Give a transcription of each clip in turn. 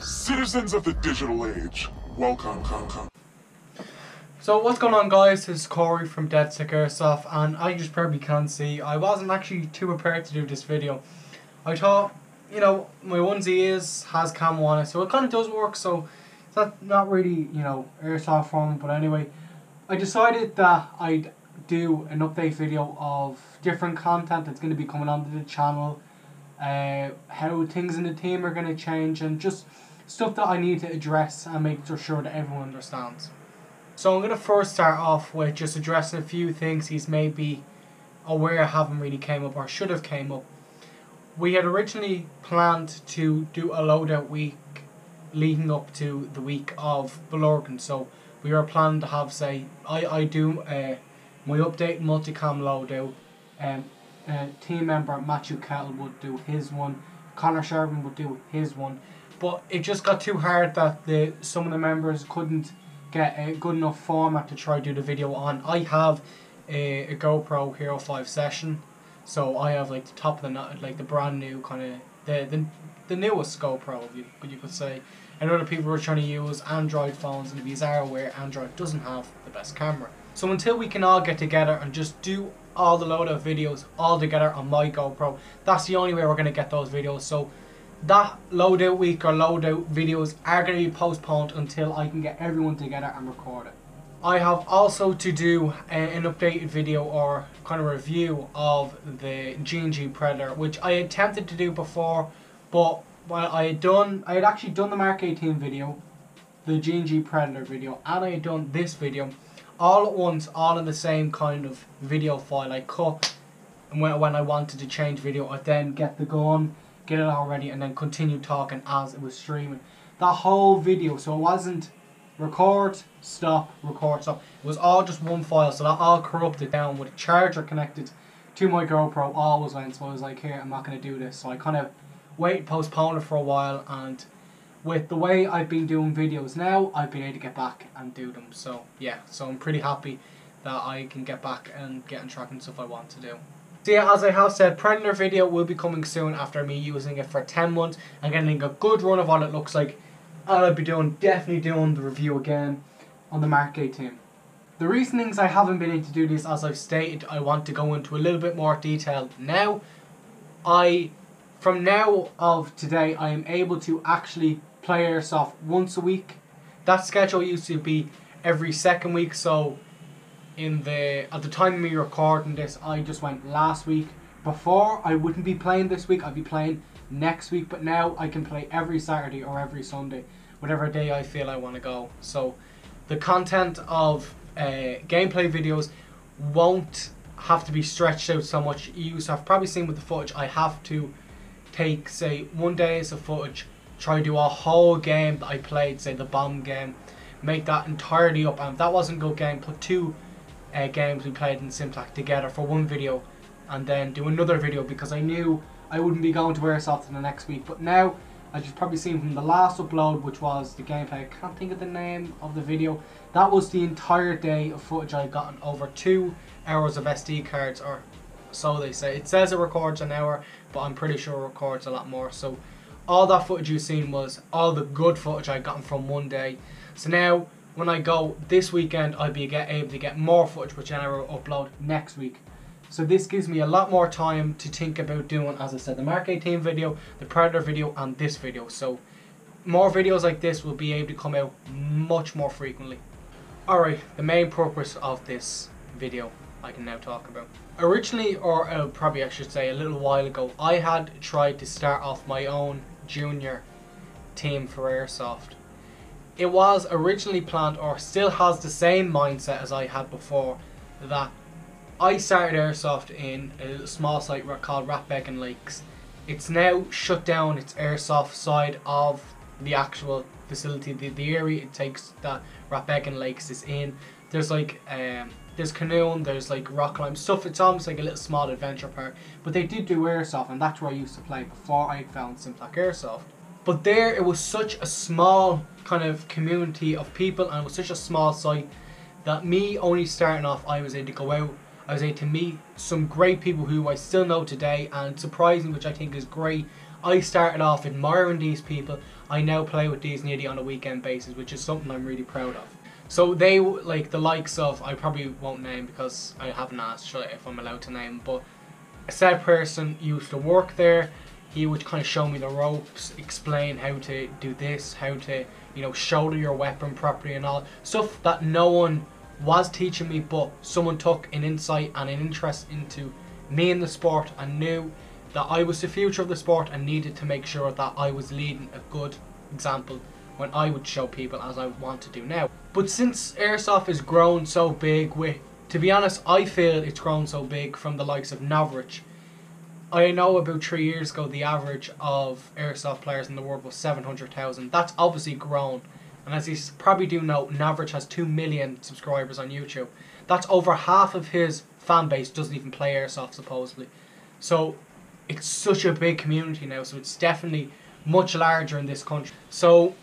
Citizens of the digital age, welcome, come, come. So what's going on guys, this is Corey from DedSec Airsoft and I just probably can't see, I wasn't actually too prepared to do this video. I thought, you know, my onesie is, has camo on it, so it kind of does work, so it's not, not really, you know, airsoft form, but anyway. I decided that I'd do an update video of different content that's going to be coming onto the channel, uh, how things in the team are going to change, and just stuff that I need to address and make sure that everyone understands. So I'm going to first start off with just addressing a few things he's maybe aware haven't really came up or should have came up. We had originally planned to do a loadout week leading up to the week of Bellurgan. So we were planning to have say I, I do uh, my update multicam loadout. Um, uh, team member Matthew Kettle would do his one. Connor Sherman would do his one. But it just got too hard that the some of the members couldn't get a good enough format to try do the video on. I have a, a GoPro Hero 5 session, so I have like the top of the like the brand new kind of the, the the newest GoPro, you, you could say. And other people were trying to use Android phones, and these are aware Android doesn't have the best camera. So until we can all get together and just do all the load loadout videos all together on my GoPro, that's the only way we're going to get those videos. So that loadout week or loadout videos are going to be postponed until I can get everyone together and record it. I have also to do a, an updated video or kind of review of the G&G Predator, which I attempted to do before, but well, I had done, I had actually done the Mark 18 video, the G&G Predator video, and I had done this video, all at once, all in the same kind of video file. I cut, and when, when I wanted to change video, I then get the gun, get it all ready, and then continue talking as it was streaming. That whole video, so it wasn't record, stop, record, stop. It was all just one file, so that all corrupted down with a charger connected to my GoPro always went. So I was like, here, I'm not going to do this. So I kind of wait, postpone it for a while, and with the way I've been doing videos now, I've been able to get back and do them. So yeah, so I'm pretty happy that I can get back and get on track and stuff I want to do. So yeah, as I have said, Predator video will be coming soon after me using it for 10 months and getting a good run of what it looks like. And I'll be doing, definitely doing the review again on the Mark 18. The reasonings I haven't been able to do this, as I've stated, I want to go into a little bit more detail now. I, from now of today, I am able to actually play Airsoft once a week. That schedule used to be every second week, so in the at the time of me recording this, I just went last week. Before I wouldn't be playing this week, I'd be playing next week, but now I can play every Saturday or every Sunday, whatever day I feel I want to go. So the content of uh, gameplay videos won't have to be stretched out so much. You have probably seen with the footage, I have to take say one day's of footage, try to do a whole game that I played, say the bomb game, make that entirely up, and if that wasn't a good game, put two uh, games we played in Sim Tac together for one video and then do another video because I knew I wouldn't be going to Airsoft in the next week. But now, as you've probably seen from the last upload, which was the gameplay, I can't think of the name of the video, that was the entire day of footage I've gotten over two hours of SD cards, or so they say. It says it records an hour, but I'm pretty sure it records a lot more. So all that footage you've seen was all the good footage I gotten from one day. So now when I go this weekend, I'll be able to get more footage, which I will upload next week. So this gives me a lot more time to think about doing, as I said, the Mark 18 video, the Predator video, and this video. So more videos like this will be able to come out much more frequently. Alright, the main purpose of this video I can now talk about. Originally, or uh, probably I should say a little while ago, I had tried to start off my own junior team for Airsoft it was originally planned or still has the same mindset as I had before that I started airsoft in a small site called Rathbeggan Lakes. It's now shut down its airsoft side of the actual facility, the, the area it takes that Rathbeggan Lakes is in. There's like um, there's canoeing, there's like rock climb stuff. It's almost like a little small adventure park. But they did do airsoft, and that's where I used to play before I found Sim Tac Airsoft. But there, it was such a small kind of community of people, and it was such a small site that me only starting off, I was able to go out I was able to meet some great people who I still know today, and surprising, which I think is great. I started off admiring these people. I now play with these nearly on a weekend basis, which is something I'm really proud of. So they like the likes of I probably won't name because I haven't asked if I'm allowed to name, but a said person used to work there. He would kind of show me the ropes, explain how to do this, how to you know shoulder your weapon properly and all stuff that no one was teaching me, but someone took an insight and an interest into me in the sport and knew that I was the future of the sport and needed to make sure that I was leading a good example when I would show people as I want to do now. But since Airsoft has grown so big with, to be honest, I feel it's grown so big from the likes of Novritsch. I know about three years ago the average of Airsoft players in the world was 700,000. That's obviously grown. And as you probably do know, Novritsch has 2 million subscribers on YouTube. That's over half of his fan base doesn't even play Airsoft supposedly. So it's such a big community now, so it's definitely much larger in this country. So,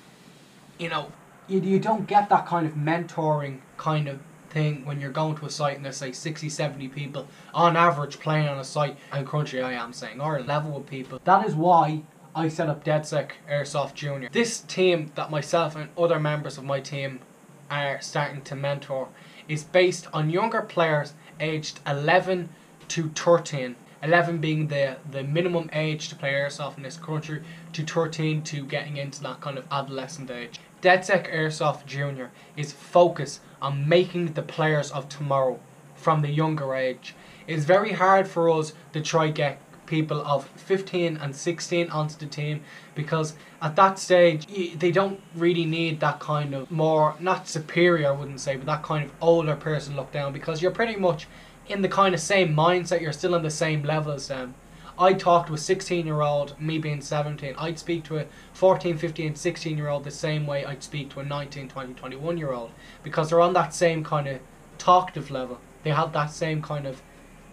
you know, you, you don't get that kind of mentoring kind of thing when you're going to a site and there's like 60, 70 people on average playing on a site and country I am saying, or level with people. That is why I set up DedSec Airsoft Junior. This team that myself and other members of my team are starting to mentor is based on younger players aged 11 to 13. 11 being the, the minimum age to play Airsoft in this country, to 13 to getting into that kind of adolescent age. DedSec Airsoft Junior is focused on making the players of tomorrow from the younger age. It's very hard for us to try get people of 15 and 16 onto the team because at that stage they don't really need that kind of more not superior I wouldn't say but that kind of older person look down because you're pretty much in the kind of same mindset you're still on the same level as them I talked to a 16 year old, me being 17. I'd speak to a 14, 15, 16 year old the same way I'd speak to a 19, 20, 21 year old because they're on that same kind of talkative level. They have that same kind of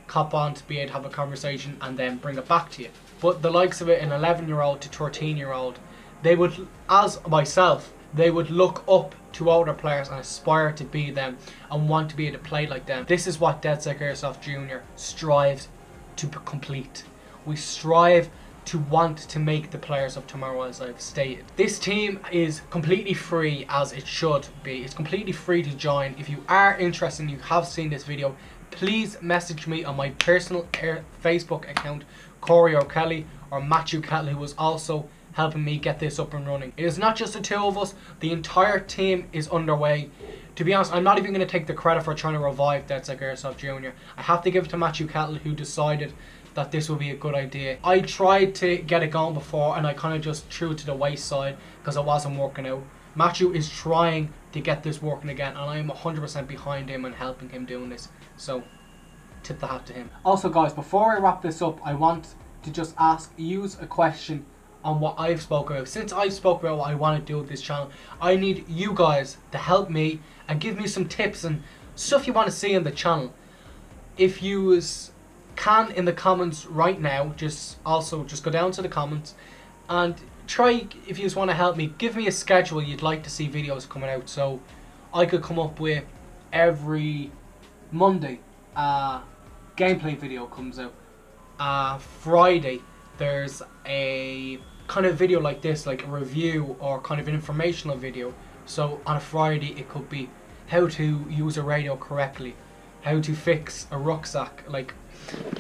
cop on to be able to have a conversation and then bring it back to you. But the likes of it, an 11 year old to 13 year old, they would, as myself, they would look up to older players and aspire to be them and want to be able to play like them. This is what Dead DedSec Airsoft Junior strives to complete. We strive to want to make the players of tomorrow as I've stated. This team is completely free as it should be. It's completely free to join. If you are interested and you have seen this video, please message me on my personal uh, Facebook account, Corey O'Kelly or Matthew Kettle, who was also helping me get this up and running. It is not just the two of us, the entire team is underway. To be honest, I'm not even going to take the credit for trying to revive DedSec Airsoft Jr. I have to give it to Matthew Kettle, who decided that this would be a good idea. I tried to get it going before and I kind of just threw it to the wayside because it wasn't working out. Matthew is trying to get this working again and I'm 100% behind him and helping him doing this. So, tip the hat to him. Also guys, before I wrap this up, I want to just ask, use a question on what I've spoken about. Since I've spoken about what I want to do with this channel, I need you guys to help me and give me some tips and stuff you want to see in the channel. If you can in the comments right now, just also just go down to the comments and try if you just want to help me, give me a schedule you'd like to see videos coming out so I could come up with every Monday uh, gameplay video comes out. Uh, Friday there's a kind of video like this, like a review or kind of an informational video. So on a Friday it could be how to use a radio correctly, how to fix a rucksack, like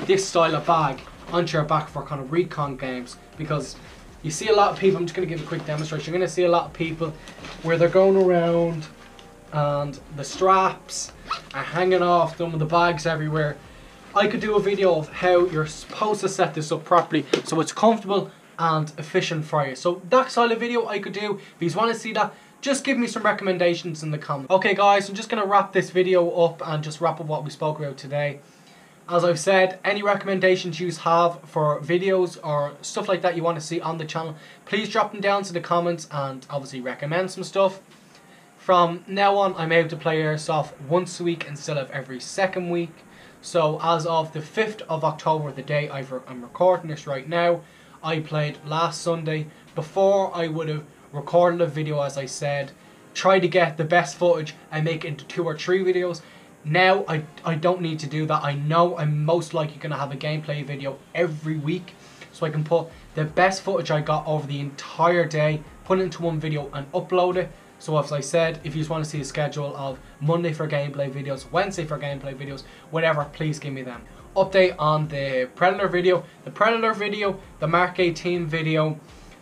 this style of bag onto your back for kind of recon games because you see a lot of people, I'm just going to give a quick demonstration, you're going to see a lot of people where they're going around and the straps are hanging off them with the bags everywhere. I could do a video of how you're supposed to set this up properly so it's comfortable and efficient for you. So that style of video I could do. If you want to see that, just give me some recommendations in the comments. Okay guys, I'm just going to wrap this video up and just wrap up what we spoke about today. As I've said, any recommendations you have for videos or stuff like that you want to see on the channel, please drop them down to the comments and obviously recommend some stuff. From now on, I'm able to play Airsoft once a week instead of every second week. So as of the 5th of October, the day i am recording this right now, I played last Sunday. Before I would have recorded a video as I said, try to get the best footage and make it into two or three videos. Now I, I don't need to do that. I know I'm most likely going to have a gameplay video every week. So I can put the best footage I got over the entire day, put it into one video and upload it. So as I said, if you just want to see a schedule of Monday for gameplay videos, Wednesday for gameplay videos, whatever, please give me them. Update on the Predator video, the Predator video, the Mark 18 video,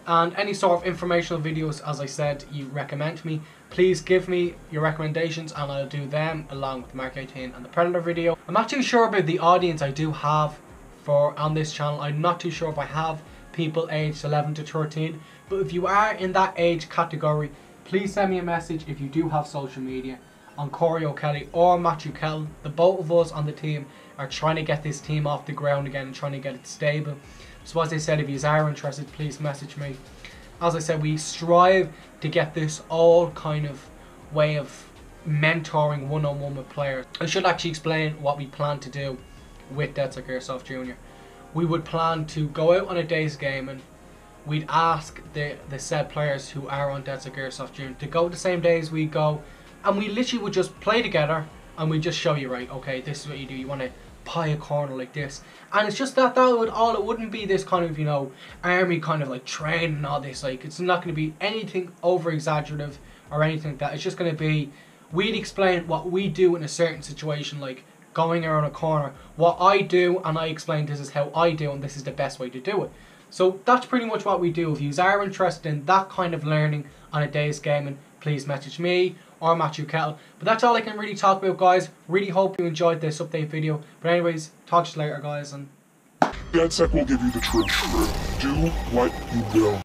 and any sort of informational videos, as I said, you recommend me. Please give me your recommendations and I'll do them along with Mark 18 and the Predator video. I'm not too sure about the audience I do have for on this channel. I'm not too sure if I have people aged 11 to 13, but if you are in that age category, please send me a message if you do have social media on Corey O'Kelly or Matthew Kelly. The both of us on the team are trying to get this team off the ground again and trying to get it stable. So as I said, if you are interested, please message me. As I said, we strive to get this all kind of way of mentoring one-on-one -on -one with players. I should actually explain what we plan to do with DedSec Airsoft Junior. We would plan to go out on a day's game and we'd ask the, the said players who are on DedSec Airsoft Junior to go the same day as we go and we literally would just play together and we just show you right okay this is what you do you want to pie a corner like this. And it's just that that would all it wouldn't be this kind of you know army kind of like training and all this like it's not going to be anything over exaggerative or anything like that. It's just going to be we'd explain what we do in a certain situation like going around a corner. What I do and I explain this is how I do and this is the best way to do it. So that's pretty much what we do. If you are interested in that kind of learning on a day's gaming please message me or Matthew Kettle. But that's all I can really talk about, guys. Really hope you enjoyed this update video. But anyways, talk to you later, guys. And will give you the. Do what you will.